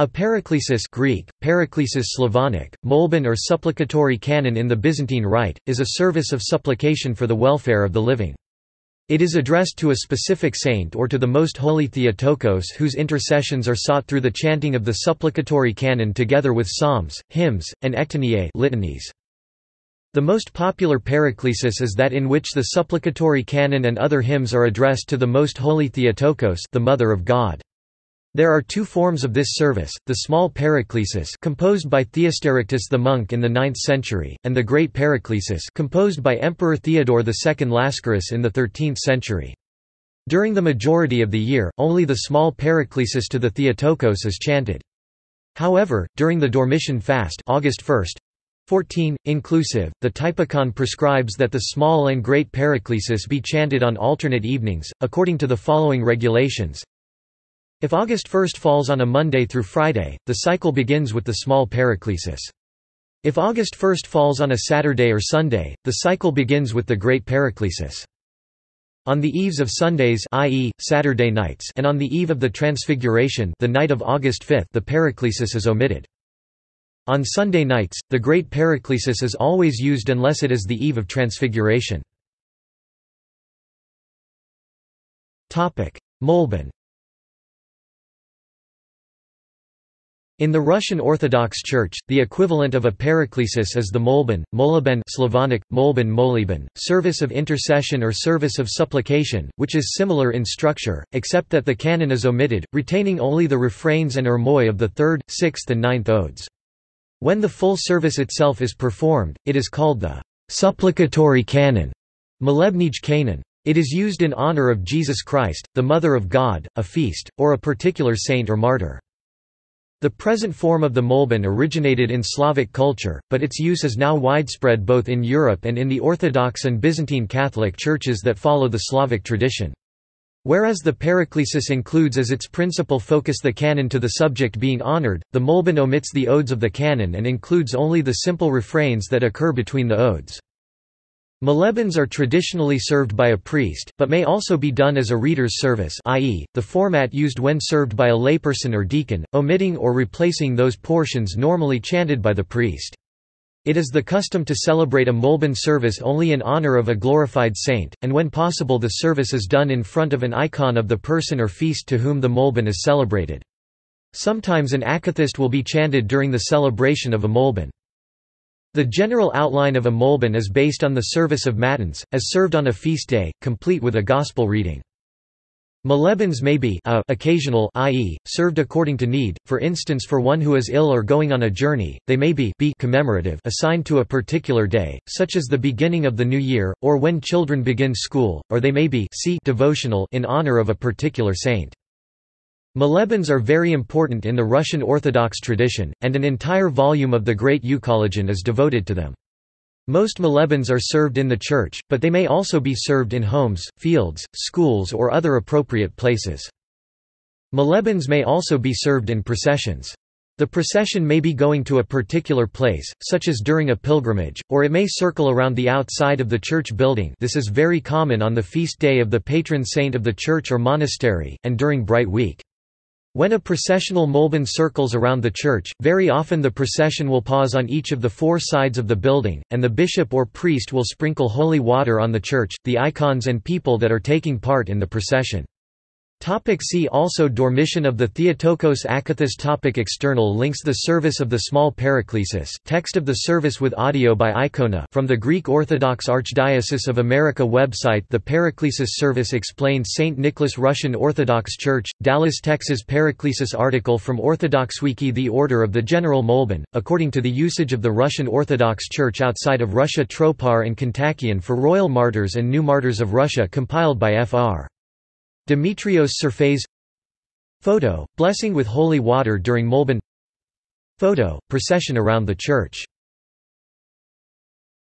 A paraklesis Greek, paraklesis Slavonic, molben or supplicatory canon in the Byzantine Rite, is a service of supplication for the welfare of the living. It is addressed to a specific saint or to the most holy Theotokos whose intercessions are sought through the chanting of the supplicatory canon together with psalms, hymns, and ekteniae litanies. The most popular paraklesis is that in which the supplicatory canon and other hymns are addressed to the most holy Theotokos the Mother of God. There are two forms of this service, the small paraklesis composed by Theosterictus the monk in the 9th century, and the great paraklesis composed by Emperor Theodore II Lascaris in the 13th century. During the majority of the year, only the small paraklesis to the Theotokos is chanted. However, during the Dormition fast August 1, 14, inclusive, the Typicon prescribes that the small and great paraklesis be chanted on alternate evenings, according to the following regulations. If August 1 falls on a Monday through Friday, the cycle begins with the small paraklesis. If August 1 falls on a Saturday or Sunday, the cycle begins with the great paraklesis. On the eves of Sundays i.e., Saturday nights and on the eve of the Transfiguration the night of August 5 the paraklesis is omitted. On Sunday nights, the great paraklesis is always used unless it is the eve of Transfiguration. Molben In the Russian Orthodox Church, the equivalent of a paraklesis is the molben, moleben Slavonic, molben moleben, service of intercession or service of supplication, which is similar in structure, except that the canon is omitted, retaining only the refrains and ermoi of the third, sixth and ninth odes. When the full service itself is performed, it is called the supplicatory canon, molebnij canon. It is used in honor of Jesus Christ, the Mother of God, a feast, or a particular saint or martyr. The present form of the molben originated in Slavic culture, but its use is now widespread both in Europe and in the Orthodox and Byzantine Catholic churches that follow the Slavic tradition. Whereas the paraklesis includes as its principal focus the canon to the subject being honored, the molben omits the odes of the canon and includes only the simple refrains that occur between the odes. Molebens are traditionally served by a priest, but may also be done as a reader's service i.e., the format used when served by a layperson or deacon, omitting or replacing those portions normally chanted by the priest. It is the custom to celebrate a Molben service only in honor of a glorified saint, and when possible the service is done in front of an icon of the person or feast to whom the Molben is celebrated. Sometimes an akathist will be chanted during the celebration of a Molben. The general outline of a molben is based on the service of matins, as served on a feast day, complete with a gospel reading. Molebens may be a occasional i.e., served according to need, for instance for one who is ill or going on a journey, they may be b commemorative assigned to a particular day, such as the beginning of the new year, or when children begin school, or they may be c devotional in honor of a particular saint. Molebens are very important in the Russian Orthodox tradition, and an entire volume of the Great Euchologion is devoted to them. Most molebens are served in the church, but they may also be served in homes, fields, schools or other appropriate places. Molebens may also be served in processions. The procession may be going to a particular place, such as during a pilgrimage, or it may circle around the outside of the church building this is very common on the feast day of the patron saint of the church or monastery, and during Bright Week. When a processional molben circles around the church, very often the procession will pause on each of the four sides of the building, and the bishop or priest will sprinkle holy water on the church, the icons and people that are taking part in the procession. Topic see also Dormition of the Theotokos Akathist topic External links The service of the small paraklesis text of the service with audio by Icona from the Greek Orthodox Archdiocese of America website The Paraklesis service explained St. Nicholas Russian Orthodox Church, Dallas, Texas Paraklesis article from Orthodox Wiki The Order of the General Molben, according to the usage of the Russian Orthodox Church outside of Russia Tropar and Kontakion for Royal Martyrs and New Martyrs of Russia compiled by Fr. Demetrios Serphades Photo, blessing with holy water during Molben. Photo, procession around the church